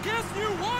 against guess you won!